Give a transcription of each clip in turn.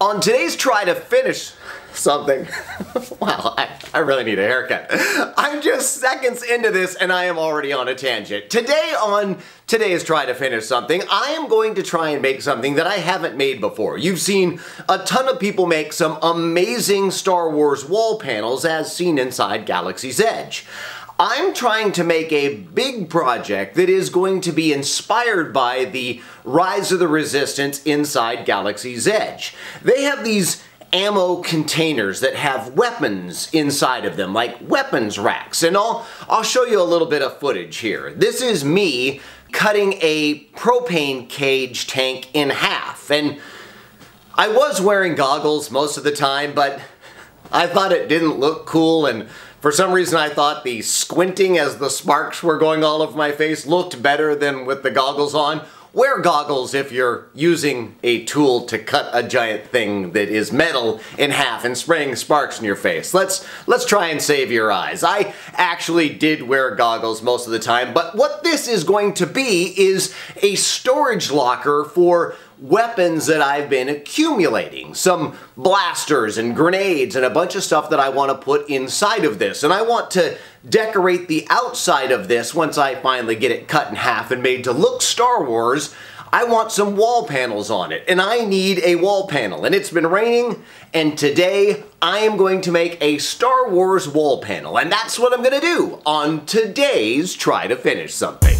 On today's try to finish something, wow, I, I really need a haircut. I'm just seconds into this and I am already on a tangent. Today on today's try to finish something, I am going to try and make something that I haven't made before. You've seen a ton of people make some amazing Star Wars wall panels as seen inside Galaxy's Edge. I'm trying to make a big project that is going to be inspired by the Rise of the Resistance inside Galaxy's Edge. They have these ammo containers that have weapons inside of them, like weapons racks. And I'll, I'll show you a little bit of footage here. This is me cutting a propane cage tank in half. And I was wearing goggles most of the time, but I thought it didn't look cool and for some reason I thought the squinting as the sparks were going all over my face looked better than with the goggles on. Wear goggles if you're using a tool to cut a giant thing that is metal in half and spraying sparks in your face. Let's let's try and save your eyes. I actually did wear goggles most of the time, but what this is going to be is a storage locker for weapons that I've been accumulating. Some blasters and grenades and a bunch of stuff that I want to put inside of this. And I want to decorate the outside of this once I finally get it cut in half and made to look Star Wars. I want some wall panels on it, and I need a wall panel. And it's been raining, and today I am going to make a Star Wars wall panel. And that's what I'm going to do on today's Try to Finish Something.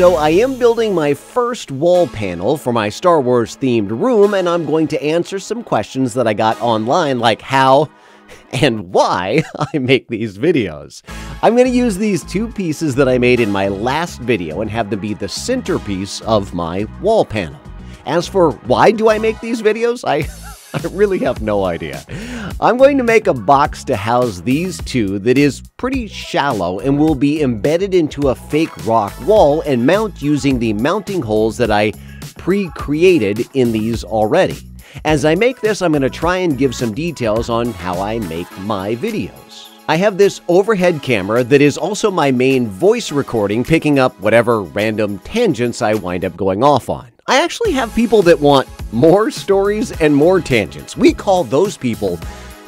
So I am building my first wall panel for my Star Wars themed room and I'm going to answer some questions that I got online like how and why I make these videos. I'm going to use these two pieces that I made in my last video and have them be the centerpiece of my wall panel. As for why do I make these videos, I I really have no idea. I'm going to make a box to house these two that is pretty shallow and will be embedded into a fake rock wall and mount using the mounting holes that I pre-created in these already. As I make this, I'm going to try and give some details on how I make my videos. I have this overhead camera that is also my main voice recording, picking up whatever random tangents I wind up going off on. I actually have people that want more stories and more tangents. We call those people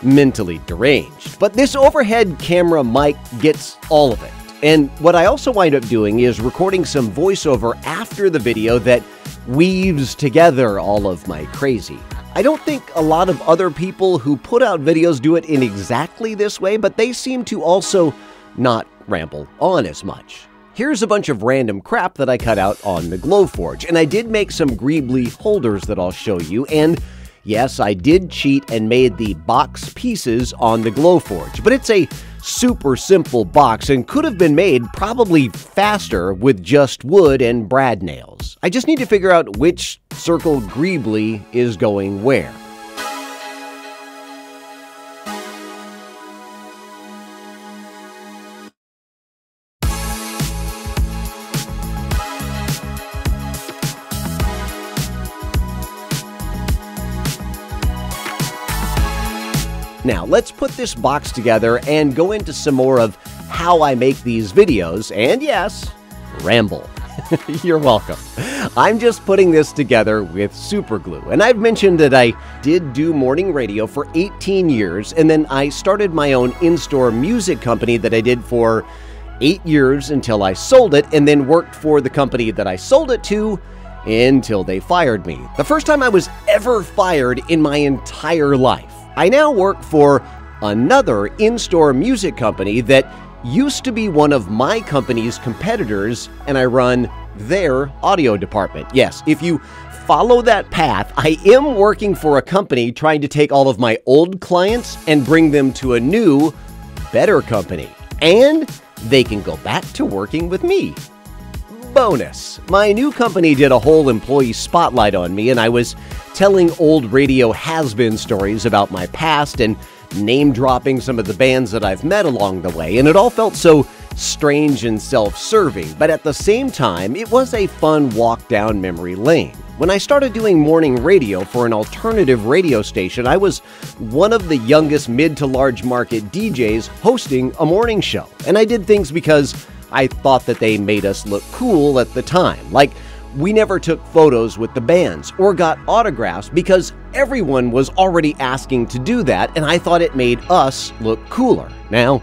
mentally deranged. But this overhead camera mic gets all of it. And what I also wind up doing is recording some voiceover after the video that weaves together all of my crazy. I don't think a lot of other people who put out videos do it in exactly this way, but they seem to also not ramble on as much. Here's a bunch of random crap that I cut out on the Glowforge, and I did make some Greebly holders that I'll show you, and yes, I did cheat and made the box pieces on the Glowforge, but it's a super simple box and could have been made probably faster with just wood and brad nails. I just need to figure out which circle Greebly is going where. Let's put this box together and go into some more of how I make these videos, and yes, ramble. You're welcome. I'm just putting this together with super glue. And I've mentioned that I did do morning radio for 18 years, and then I started my own in store music company that I did for eight years until I sold it, and then worked for the company that I sold it to until they fired me. The first time I was ever fired in my entire life. I now work for another in store music company that used to be one of my company's competitors, and I run their audio department. Yes, if you follow that path, I am working for a company trying to take all of my old clients and bring them to a new, better company. And they can go back to working with me. Bonus My new company did a whole employee spotlight on me, and I was telling old radio has been stories about my past and name dropping some of the bands that I've met along the way, and it all felt so strange and self serving, but at the same time, it was a fun walk down memory lane. When I started doing morning radio for an alternative radio station, I was one of the youngest mid to large market DJs hosting a morning show. And I did things because I thought that they made us look cool at the time. Like, we never took photos with the bands or got autographs because everyone was already asking to do that, and I thought it made us look cooler. Now,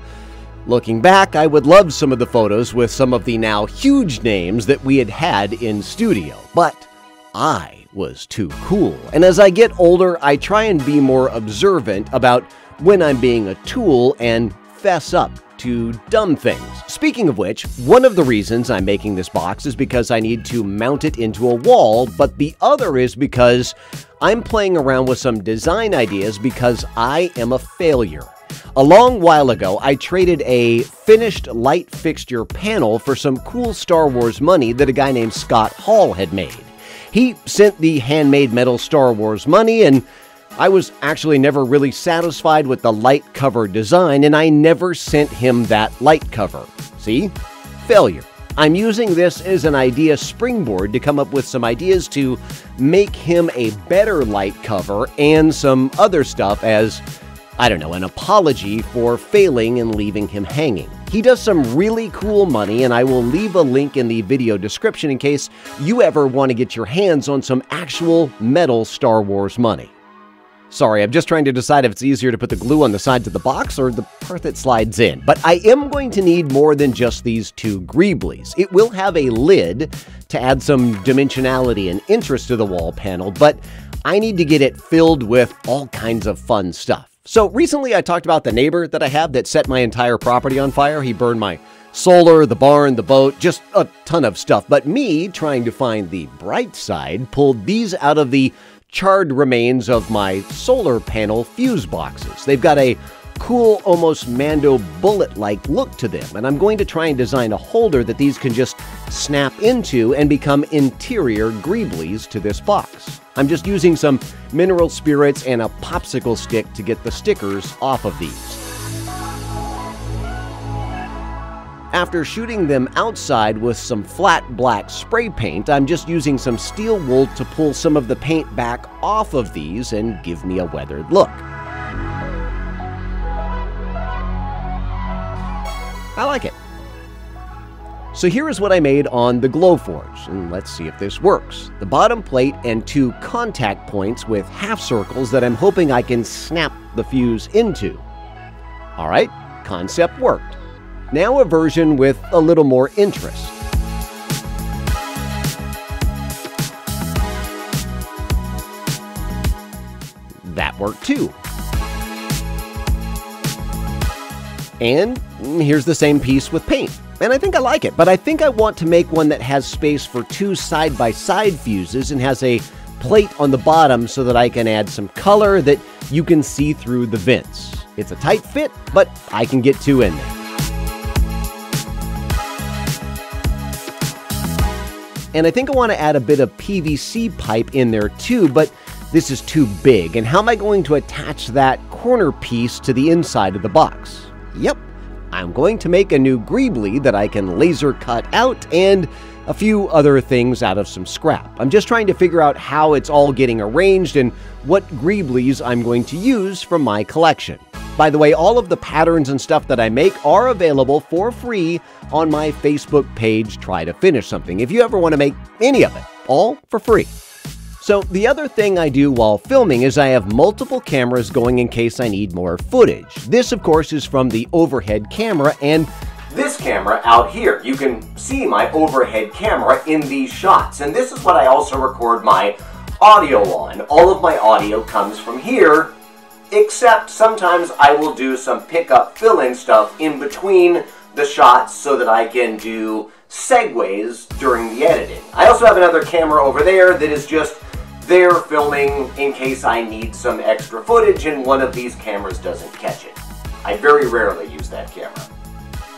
looking back, I would love some of the photos with some of the now huge names that we had had in studio, but I was too cool. And as I get older, I try and be more observant about when I'm being a tool and fess up to dumb things. Speaking of which, one of the reasons I'm making this box is because I need to mount it into a wall, but the other is because I'm playing around with some design ideas because I am a failure. A long while ago, I traded a finished light fixture panel for some cool Star Wars money that a guy named Scott Hall had made. He sent the handmade metal Star Wars money, and I was actually never really satisfied with the light cover design, and I never sent him that light cover. See? Failure. I'm using this as an idea springboard to come up with some ideas to make him a better light cover and some other stuff as, I don't know, an apology for failing and leaving him hanging. He does some really cool money, and I will leave a link in the video description in case you ever want to get your hands on some actual metal Star Wars money. Sorry, I'm just trying to decide if it's easier to put the glue on the sides of the box or the part that slides in. But I am going to need more than just these two Greeblies. It will have a lid to add some dimensionality and interest to the wall panel, but I need to get it filled with all kinds of fun stuff. So recently I talked about the neighbor that I have that set my entire property on fire. He burned my solar, the barn, the boat, just a ton of stuff. But me, trying to find the bright side, pulled these out of the charred remains of my solar panel fuse boxes. They've got a cool, almost Mando bullet like look to them, and I'm going to try and design a holder that these can just snap into and become interior greeblies to this box. I'm just using some mineral spirits and a popsicle stick to get the stickers off of these. After shooting them outside with some flat black spray paint, I'm just using some steel wool to pull some of the paint back off of these and give me a weathered look. I like it. So here is what I made on the Glowforge, and let's see if this works. The bottom plate and two contact points with half circles that I'm hoping I can snap the fuse into. Alright, concept worked. Now a version with a little more interest. That worked too. And here's the same piece with paint. And I think I like it, but I think I want to make one that has space for two side-by-side -side fuses and has a plate on the bottom so that I can add some color that you can see through the vents. It's a tight fit, but I can get two in there. And I think I want to add a bit of PVC pipe in there too, but this is too big. And how am I going to attach that corner piece to the inside of the box? Yep, I'm going to make a new Greebly that I can laser cut out and a few other things out of some scrap. I'm just trying to figure out how it's all getting arranged and what Greeblies I'm going to use from my collection. By the way, all of the patterns and stuff that I make are available for free on my Facebook page, Try to Finish Something, if you ever want to make any of it, all for free. So the other thing I do while filming is I have multiple cameras going in case I need more footage. This, of course, is from the overhead camera and this camera out here. You can see my overhead camera in these shots. And this is what I also record my audio on. All of my audio comes from here except sometimes I will do some pickup fill-in stuff in between the shots so that I can do segues during the editing. I also have another camera over there that is just there filming in case I need some extra footage and one of these cameras doesn't catch it. I very rarely use that camera.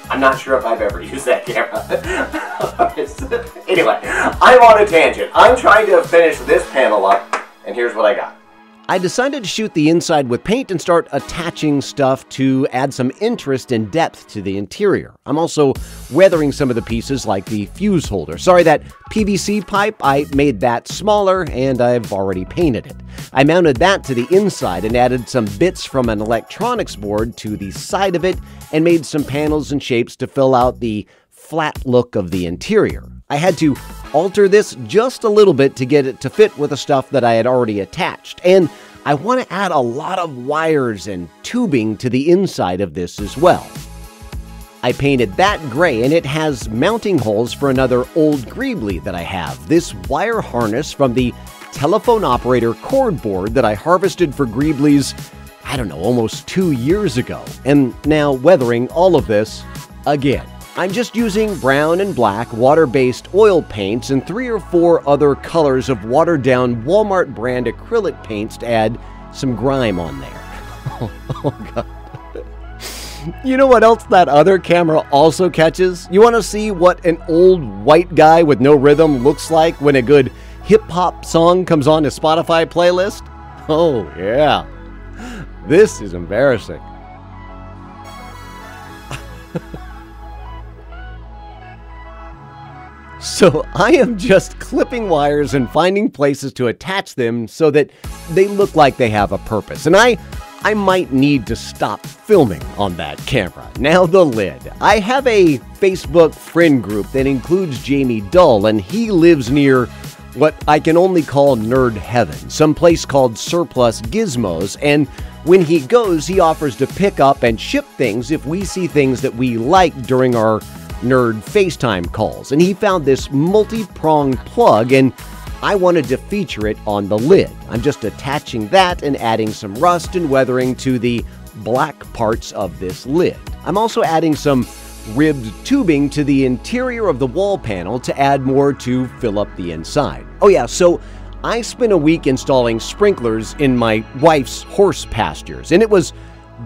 I'm not sure if I've ever used that camera. anyway, I'm on a tangent. I'm trying to finish this panel up, and here's what I got. I decided to shoot the inside with paint and start attaching stuff to add some interest and depth to the interior. I'm also weathering some of the pieces like the fuse holder. Sorry, that PVC pipe, I made that smaller and I've already painted it. I mounted that to the inside and added some bits from an electronics board to the side of it and made some panels and shapes to fill out the flat look of the interior. I had to alter this just a little bit to get it to fit with the stuff that I had already attached. And I want to add a lot of wires and tubing to the inside of this as well. I painted that gray and it has mounting holes for another old Greebly that I have. This wire harness from the telephone operator cord board that I harvested for Greeblies, I don't know, almost two years ago. And now weathering all of this again. I'm just using brown and black water-based oil paints and three or four other colors of watered-down Walmart brand acrylic paints to add some grime on there. oh, God. You know what else that other camera also catches? You want to see what an old white guy with no rhythm looks like when a good hip hop song comes on his Spotify playlist? Oh, yeah. This is embarrassing. So I am just clipping wires and finding places to attach them so that they look like they have a purpose. And I I might need to stop filming on that camera. Now the lid. I have a Facebook friend group that includes Jamie Dull and he lives near what I can only call nerd heaven, some place called Surplus Gizmos and when he goes, he offers to pick up and ship things if we see things that we like during our nerd FaceTime calls, and he found this multi pronged plug, and I wanted to feature it on the lid. I'm just attaching that and adding some rust and weathering to the black parts of this lid. I'm also adding some ribbed tubing to the interior of the wall panel to add more to fill up the inside. Oh, yeah, so I spent a week installing sprinklers in my wife's horse pastures, and it was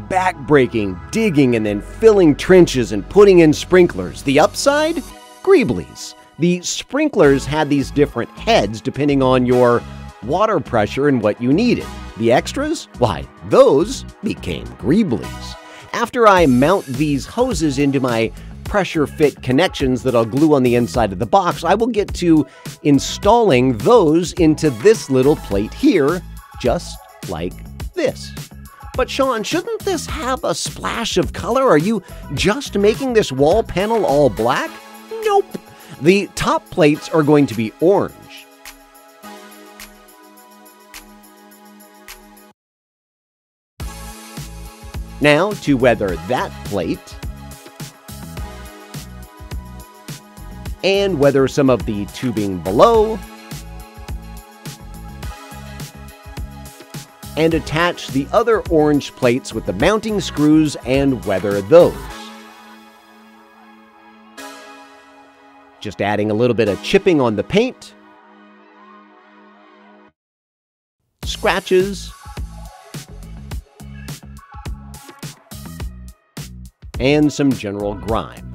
backbreaking, digging, and then filling trenches and putting in sprinklers. The upside? Greeblies. The sprinklers had these different heads depending on your water pressure and what you needed. The extras? Why, those became Greeblies. After I mount these hoses into my pressure fit connections that I'll glue on the inside of the box, I will get to installing those into this little plate here, just like this. But Shawn, shouldn't this have a splash of color? Are you just making this wall panel all black? Nope. The top plates are going to be orange. Now, to weather that plate, and weather some of the tubing below, and attach the other orange plates with the mounting screws and weather those. Just adding a little bit of chipping on the paint, scratches, and some general grime.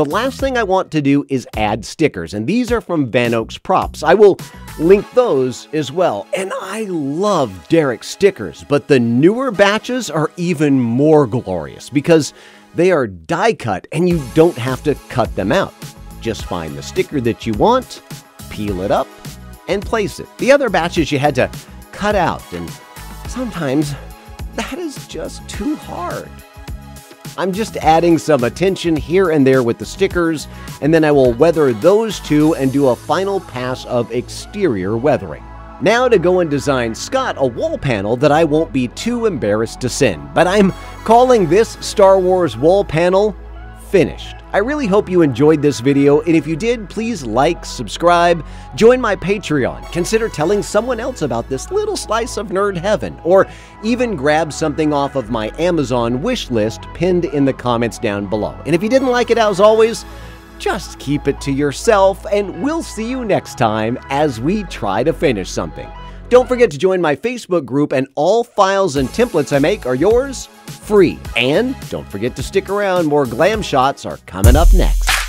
The last thing I want to do is add stickers, and these are from Van Oaks Props. I will link those as well. And I love Derek stickers, but the newer batches are even more glorious because they are die cut and you don't have to cut them out. Just find the sticker that you want, peel it up, and place it. The other batches you had to cut out, and sometimes that is just too hard. I'm just adding some attention here and there with the stickers, and then I will weather those two and do a final pass of exterior weathering. Now to go and design Scott a wall panel that I won't be too embarrassed to send, but I'm calling this Star Wars wall panel finished. I really hope you enjoyed this video, and if you did, please like, subscribe, join my Patreon, consider telling someone else about this little slice of nerd heaven, or even grab something off of my Amazon wish list pinned in the comments down below. And if you didn't like it, as always, just keep it to yourself, and we'll see you next time as we try to finish something. Don't forget to join my Facebook group, and all files and templates I make are yours free. And don't forget to stick around, more glam shots are coming up next.